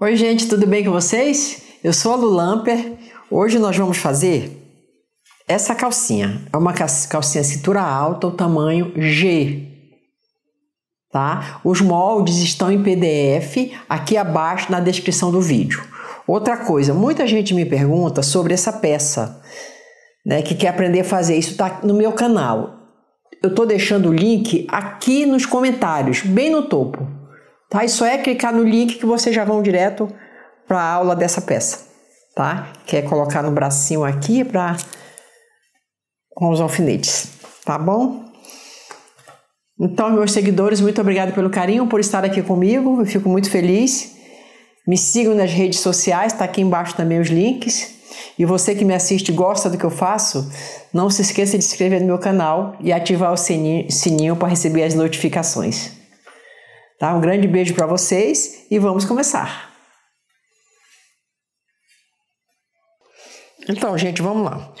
Oi, gente, tudo bem com vocês? Eu sou a Lu Lamper. Hoje nós vamos fazer essa calcinha. É uma calcinha cintura alta, o tamanho G. Tá? Os moldes estão em PDF aqui abaixo na descrição do vídeo. Outra coisa, muita gente me pergunta sobre essa peça, né, que quer aprender a fazer isso, tá no meu canal. Eu estou deixando o link aqui nos comentários, bem no topo. Tá? E só é clicar no link que vocês já vão direto para a aula dessa peça. Tá? Que é colocar no bracinho aqui para com os alfinetes. Tá bom? Então, meus seguidores, muito obrigado pelo carinho, por estar aqui comigo. Eu fico muito feliz. Me sigam nas redes sociais, está aqui embaixo também os links. E você que me assiste gosta do que eu faço, não se esqueça de se inscrever no meu canal e ativar o sininho para receber as notificações. Tá? Um grande beijo para vocês e vamos começar. Então, gente, vamos lá.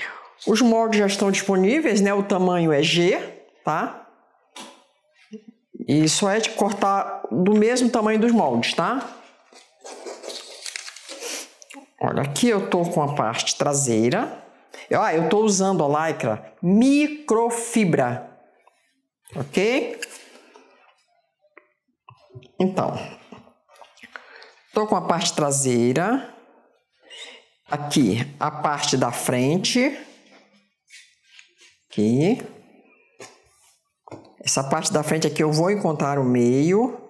Os moldes já estão disponíveis, né? O tamanho é G, tá? E só é de cortar do mesmo tamanho dos moldes, tá? Olha, aqui eu tô com a parte traseira. Ah, eu tô usando a lycra microfibra, ok? Então, tô com a parte traseira, aqui a parte da frente, aqui. Essa parte da frente aqui eu vou encontrar o meio.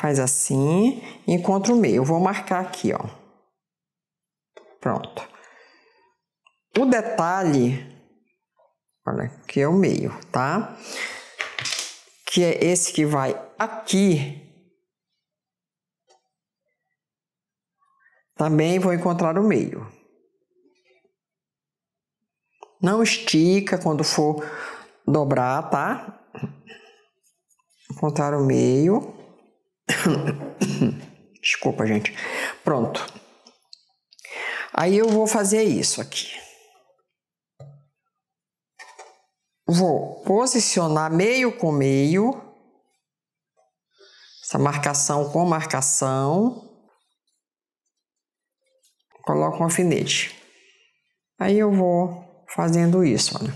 Faz assim, encontro o meio. Eu vou marcar aqui, ó. Pronto. O detalhe, olha, aqui é o meio, tá? Que é esse que vai aqui, também vou encontrar o meio. Não estica quando for dobrar, tá? Encontrar o meio. Desculpa, gente. Pronto. Aí eu vou fazer isso aqui. Vou posicionar meio com meio, essa marcação com marcação. Coloco um alfinete. Aí eu vou fazendo isso, olha.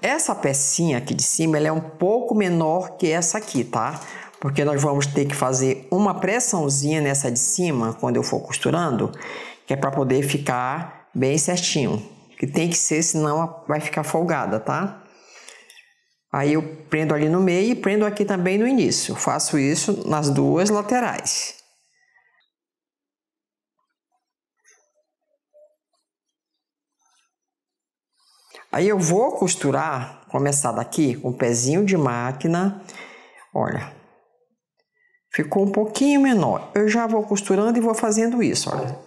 Essa pecinha aqui de cima, ela é um pouco menor que essa aqui, tá? Porque nós vamos ter que fazer uma pressãozinha nessa de cima, quando eu for costurando, que é para poder ficar bem certinho que tem que ser, senão vai ficar folgada, tá? Aí eu prendo ali no meio e prendo aqui também no início. faço isso nas duas laterais. Aí eu vou costurar, começar daqui com o pezinho de máquina. Olha, ficou um pouquinho menor. Eu já vou costurando e vou fazendo isso, olha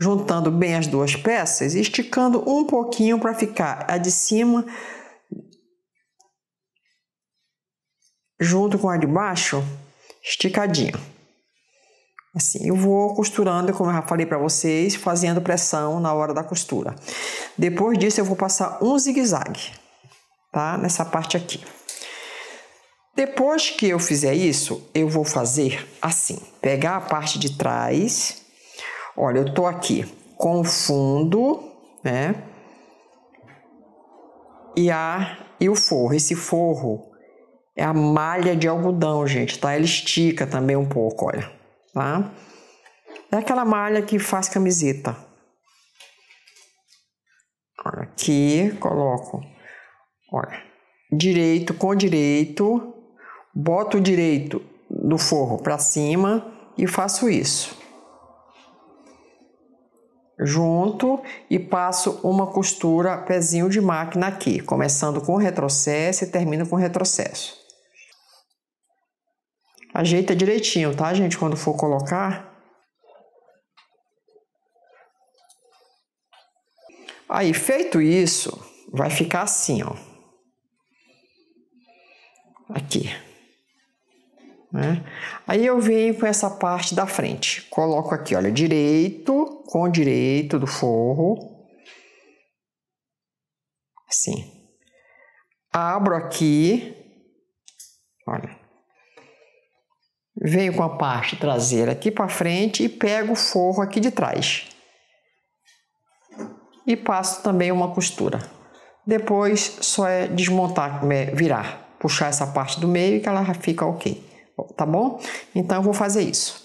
juntando bem as duas peças, esticando um pouquinho para ficar a de cima junto com a de baixo esticadinha. Assim, eu vou costurando, como eu já falei para vocês, fazendo pressão na hora da costura. Depois disso, eu vou passar um zigue-zague, tá? Nessa parte aqui. Depois que eu fizer isso, eu vou fazer assim: pegar a parte de trás Olha, eu tô aqui com o fundo, né? E a e o forro. Esse forro é a malha de algodão, gente, tá? Ela estica também um pouco, olha, tá? É aquela malha que faz camiseta. Olha, aqui coloco, olha, direito com direito, boto o direito do forro para cima e faço isso junto e passo uma costura pezinho de máquina aqui, começando com retrocesso e termino com retrocesso. Ajeita direitinho, tá, gente, quando for colocar. Aí, feito isso, vai ficar assim, ó. Aqui. Né? Aí eu venho com essa parte da frente, coloco aqui, olha, direito com direito do forro, assim. Abro aqui, olha, venho com a parte traseira aqui para frente e pego o forro aqui de trás. E passo também uma costura. Depois só é desmontar, é, virar, puxar essa parte do meio que ela fica ok, tá bom? Então eu vou fazer isso.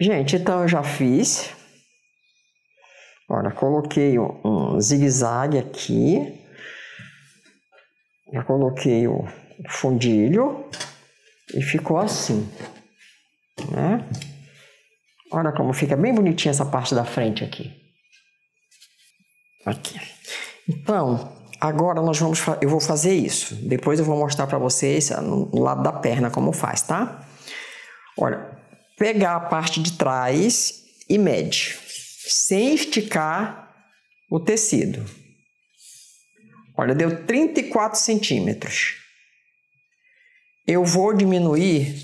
Gente, então eu já fiz. Olha, coloquei um zigue-zague aqui. Já coloquei o fundilho e ficou assim, né? Olha como fica bem bonitinha essa parte da frente aqui. Aqui. Então, agora nós vamos, eu vou fazer isso. Depois eu vou mostrar para vocês no lado da perna como faz, tá? Olha, pegar a parte de trás e mede, sem esticar o tecido. Olha, deu 34 centímetros. Eu vou diminuir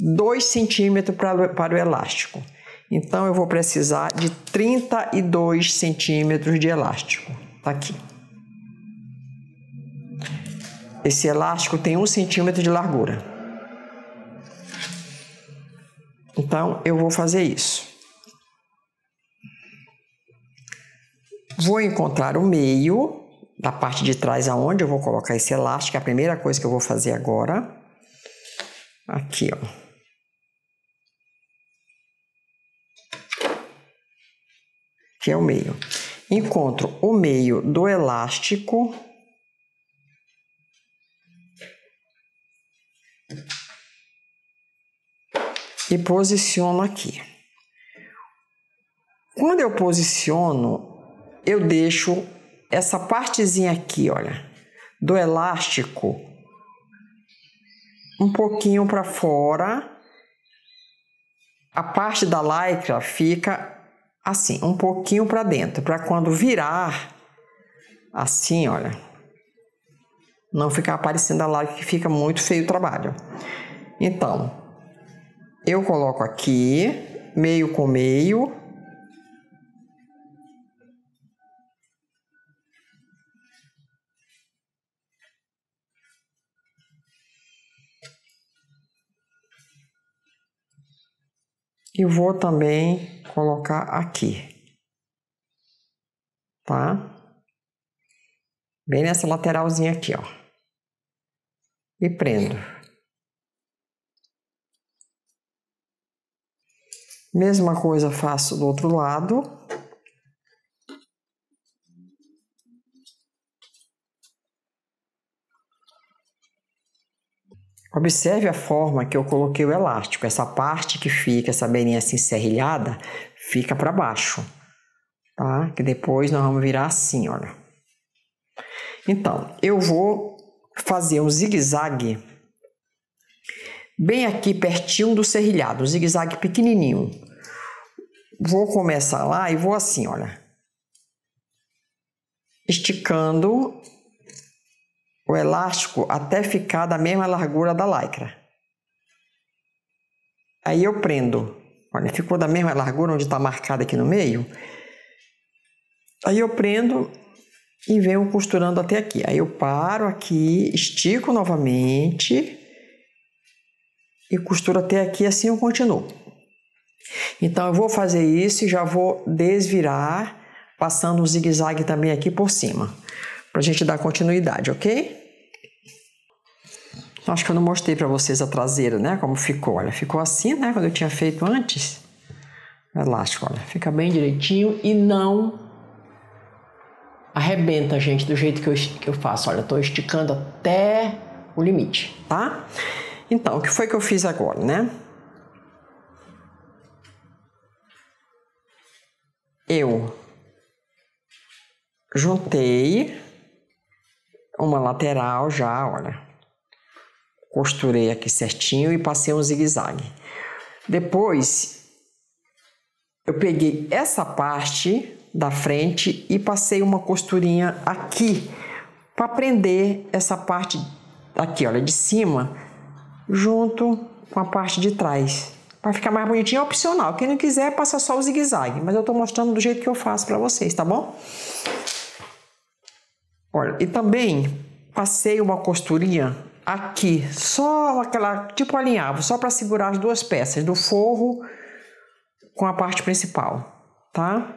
2 centímetros para, para o elástico. Então, eu vou precisar de 32 centímetros de elástico. Tá aqui. Esse elástico tem 1 centímetro de largura. Então, eu vou fazer isso. Vou encontrar o meio da parte de trás aonde eu vou colocar esse elástico, é a primeira coisa que eu vou fazer agora. Aqui, ó. Que é o meio. Encontro o meio do elástico. E posiciono aqui. Quando eu posiciono, eu deixo essa partezinha aqui, olha, do elástico um pouquinho para fora. A parte da lycra fica assim, um pouquinho para dentro, para quando virar assim, olha, não ficar aparecendo a lycra que fica muito feio o trabalho. Então, eu coloco aqui, meio com meio, E vou também colocar aqui, tá? Bem nessa lateralzinha aqui, ó. E prendo. Mesma coisa faço do outro lado. Observe a forma que eu coloquei o elástico. Essa parte que fica, essa beirinha assim serrilhada, fica para baixo, tá? Que depois nós vamos virar assim, olha. Então, eu vou fazer um zigue-zague bem aqui pertinho do serrilhado, zigue-zague pequenininho. Vou começar lá e vou assim, olha. Esticando o elástico até ficar da mesma largura da lycra. Aí eu prendo. Olha, ficou da mesma largura onde está marcado aqui no meio. Aí eu prendo e venho costurando até aqui. Aí eu paro aqui, estico novamente e costuro até aqui, assim eu continuo. Então eu vou fazer isso e já vou desvirar, passando um zigue-zague também aqui por cima, para a gente dar continuidade, ok? Acho que eu não mostrei para vocês a traseira, né? Como ficou. Olha, ficou assim, né? Quando eu tinha feito antes. Elástico, olha. Fica bem direitinho e não arrebenta, gente, do jeito que eu, que eu faço. Olha, eu tô esticando até o limite, tá? Então, o que foi que eu fiz agora, né? Eu juntei uma lateral já, olha costurei aqui certinho e passei um zigue-zague. Depois, eu peguei essa parte da frente e passei uma costurinha aqui para prender essa parte aqui, olha, de cima, junto com a parte de trás. Para ficar mais bonitinho é opcional. Quem não quiser, passa só o zigue-zague. Mas eu estou mostrando do jeito que eu faço para vocês, tá bom? Olha, e também passei uma costurinha aqui, só aquela, tipo alinhavo, só para segurar as duas peças do forro com a parte principal, tá?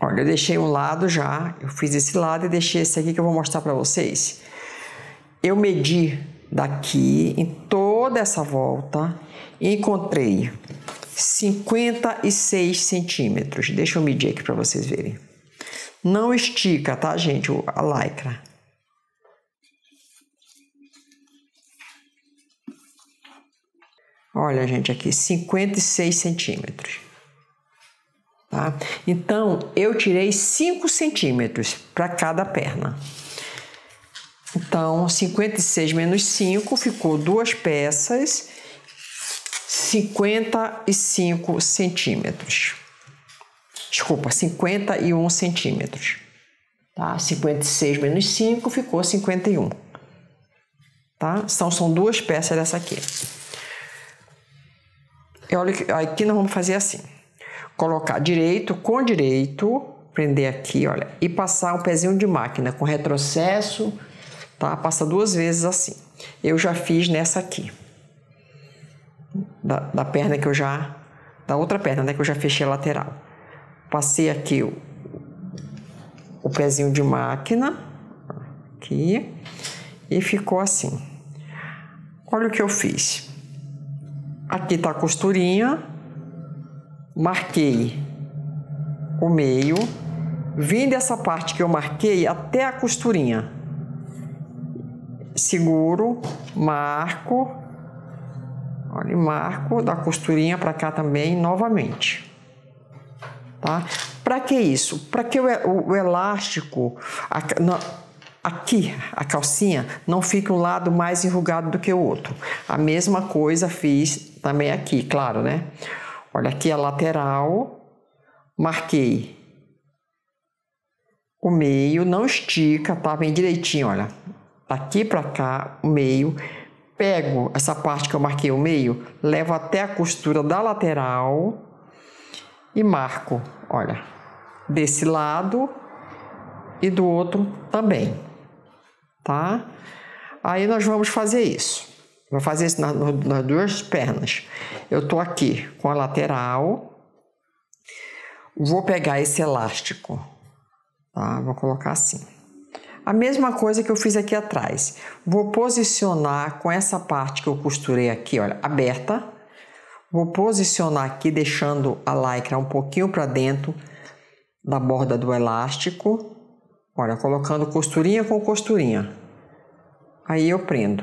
Olha, eu deixei um lado já, eu fiz esse lado e deixei esse aqui que eu vou mostrar para vocês. Eu medi daqui em toda essa volta e encontrei 56 centímetros. Deixa eu medir aqui para vocês verem. Não estica, tá, gente, a lycra. Olha, gente, aqui 56 centímetros. Tá? Então, eu tirei 5 centímetros para cada perna. Então, 56 menos 5 ficou duas peças, 55 centímetros. Desculpa, 51 centímetros. Tá? 56 menos 5 ficou 51. Tá? Então, são duas peças dessa aqui. E olha, aqui nós vamos fazer assim. Colocar direito com direito, prender aqui, olha, e passar um pezinho de máquina com retrocesso, tá? Passa duas vezes assim. Eu já fiz nessa aqui. Da, da perna que eu já... Da outra perna, né? Que eu já fechei a lateral. Passei aqui o, o pezinho de máquina, aqui, e ficou assim. Olha o que eu fiz. Aqui tá a costurinha, marquei o meio, vim dessa parte que eu marquei até a costurinha. Seguro, marco, olha, marco da costurinha para cá também novamente tá? Para que isso? Para que o, o elástico, a, no, aqui, a calcinha, não fique um lado mais enrugado do que o outro. A mesma coisa fiz também aqui, claro, né? Olha aqui a lateral, marquei o meio, não estica, tá? Bem direitinho, olha. Daqui para cá, o meio. Pego essa parte que eu marquei o meio, levo até a costura da lateral e marco, olha, desse lado e do outro também, tá? Aí nós vamos fazer isso. Vou fazer isso nas, nas duas pernas. Eu tô aqui com a lateral, vou pegar esse elástico, tá? Vou colocar assim. A mesma coisa que eu fiz aqui atrás. Vou posicionar com essa parte que eu costurei aqui, olha, aberta, Vou posicionar aqui deixando a lycra um pouquinho para dentro da borda do elástico. Olha, colocando costurinha com costurinha. Aí eu prendo.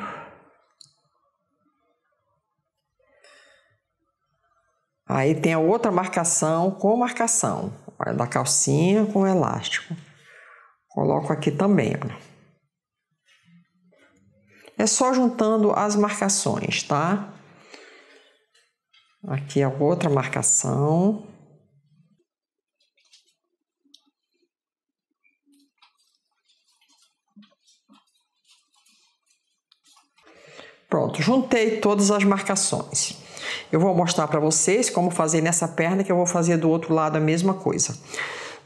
Aí tem a outra marcação com marcação. Olha, da calcinha com elástico. Coloco aqui também, olha. É só juntando as marcações, tá? Aqui a outra marcação. Pronto, juntei todas as marcações. Eu vou mostrar para vocês como fazer nessa perna, que eu vou fazer do outro lado a mesma coisa.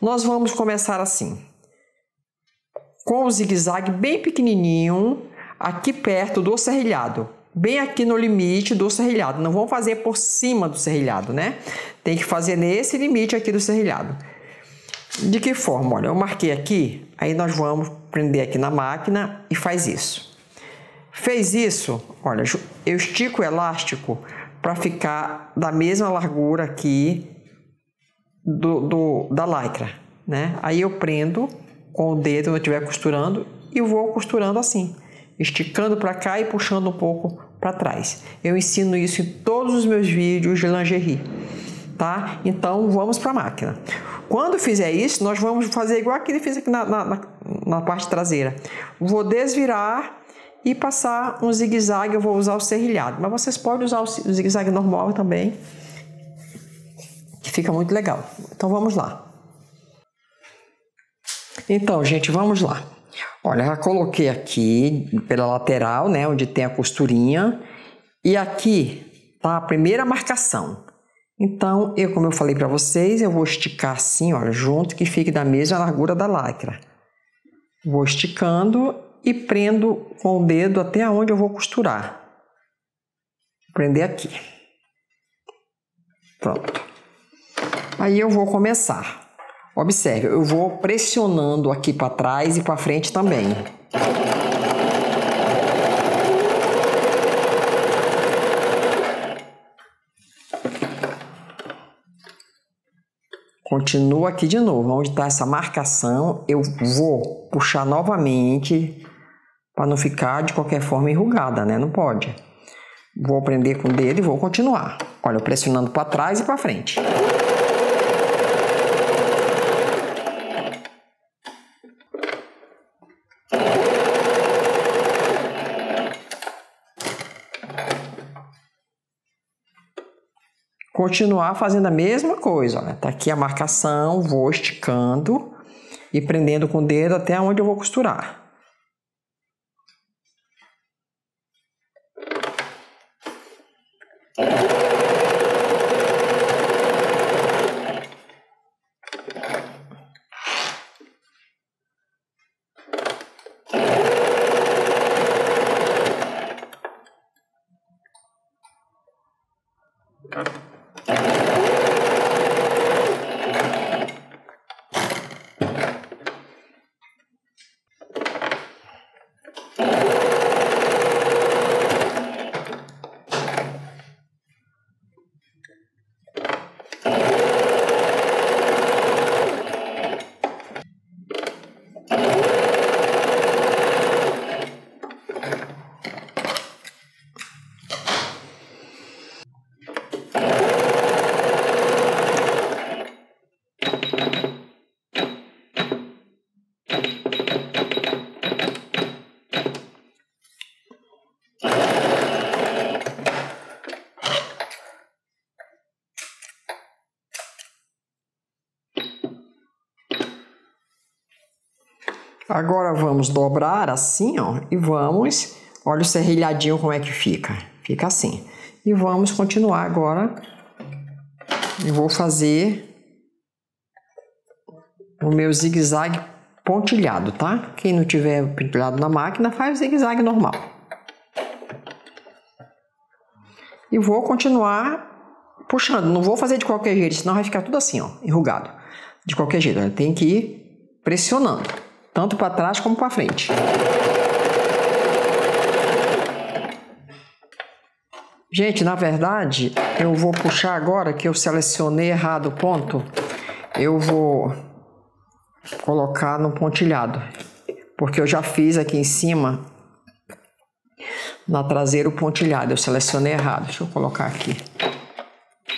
Nós vamos começar assim, com o zigue-zague bem pequenininho, aqui perto do serrilhado bem aqui no limite do serrilhado. Não vamos fazer por cima do serrilhado, né? Tem que fazer nesse limite aqui do serrilhado. De que forma? Olha, eu marquei aqui, aí nós vamos prender aqui na máquina e faz isso. Fez isso, olha, eu estico o elástico para ficar da mesma largura aqui do, do, da lycra, né? Aí eu prendo com o dedo eu estiver costurando e vou costurando assim esticando para cá e puxando um pouco para trás. Eu ensino isso em todos os meus vídeos de lingerie, tá? Então vamos para a máquina. Quando fizer isso, nós vamos fazer igual que ele fez aqui na, na, na parte traseira. Vou desvirar e passar um zigue-zague, eu vou usar o serrilhado, mas vocês podem usar o zigue-zague normal também, que fica muito legal. Então vamos lá. Então, gente, vamos lá. Olha, já coloquei aqui pela lateral, né, onde tem a costurinha, e aqui tá a primeira marcação. Então, eu, como eu falei para vocês, eu vou esticar assim, ó, junto, que fique da mesma largura da lycra. Vou esticando e prendo com o dedo até onde eu vou costurar. Prender aqui. Pronto. Aí eu vou começar. Observe, eu vou pressionando aqui para trás e para frente também. Continua aqui de novo, onde está essa marcação, eu vou puxar novamente para não ficar de qualquer forma enrugada, né? Não pode. Vou prender com o dedo e vou continuar. Olha, pressionando para trás e para frente. Continuar fazendo a mesma coisa. Olha, tá aqui a marcação, vou esticando e prendendo com o dedo até onde eu vou costurar. Agora vamos dobrar assim, ó, e vamos, olha o serrilhadinho como é que fica. Fica assim. E vamos continuar agora. Eu vou fazer o meu zigue-zague pontilhado, tá? Quem não tiver pontilhado na máquina, faz o zigue-zague normal. E vou continuar puxando. Não vou fazer de qualquer jeito, senão vai ficar tudo assim, ó, enrugado. De qualquer jeito, tem que ir pressionando tanto para trás como para frente. Gente, na verdade, eu vou puxar agora que eu selecionei errado o ponto. Eu vou colocar no pontilhado, porque eu já fiz aqui em cima na traseira o pontilhado. Eu selecionei errado. Deixa eu colocar aqui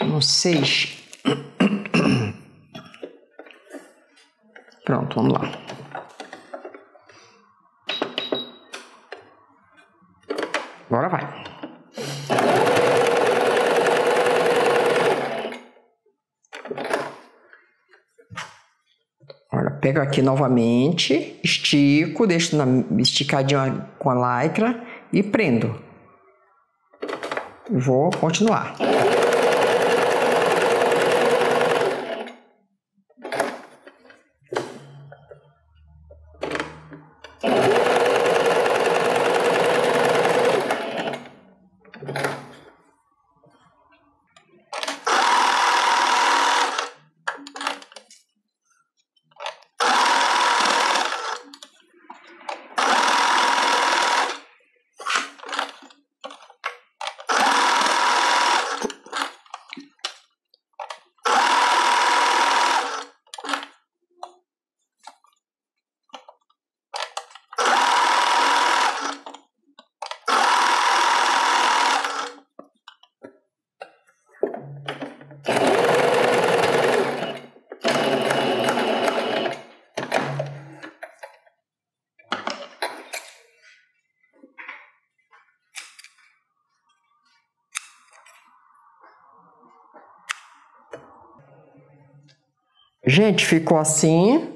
no 6. Pronto, vamos lá. Agora vai. Olha, pego aqui novamente, estico, deixo na, esticadinho com a lycra e prendo. Vou continuar. Gente, ficou assim.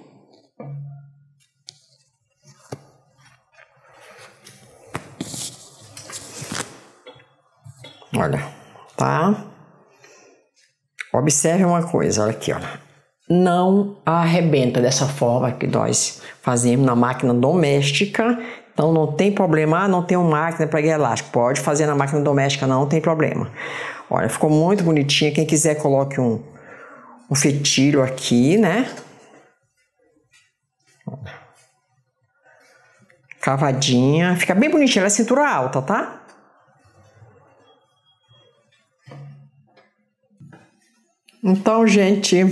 Olha, tá? Observe uma coisa, olha aqui, olha. não arrebenta dessa forma que nós fazemos na máquina doméstica. Então não tem problema, ah, não tem uma máquina para elástico. Pode fazer na máquina doméstica, não tem problema. Olha, ficou muito bonitinha. Quem quiser coloque um, um fetilho aqui, né? Cavadinha, fica bem bonitinha, ela é cintura alta, tá? Então, gente,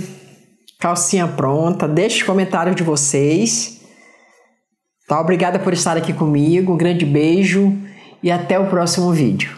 calcinha pronta. Deixe comentário de vocês. Tá? Obrigada por estar aqui comigo. Um grande beijo e até o próximo vídeo.